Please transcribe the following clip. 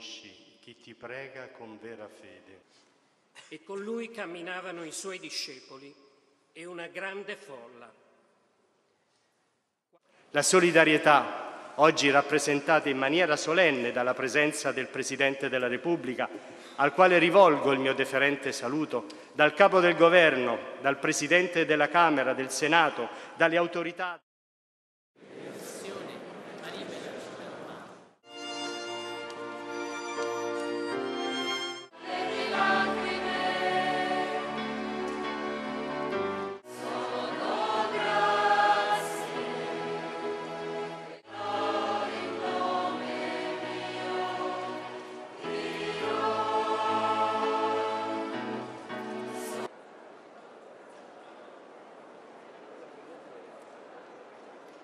guarisci chi ti prega con vera fede. E con lui camminavano i suoi discepoli e una grande folla. La solidarietà oggi rappresentata in maniera solenne dalla presenza del Presidente della Repubblica, al quale rivolgo il mio deferente saluto, dal Capo del Governo, dal Presidente della Camera, del Senato, dalle autorità.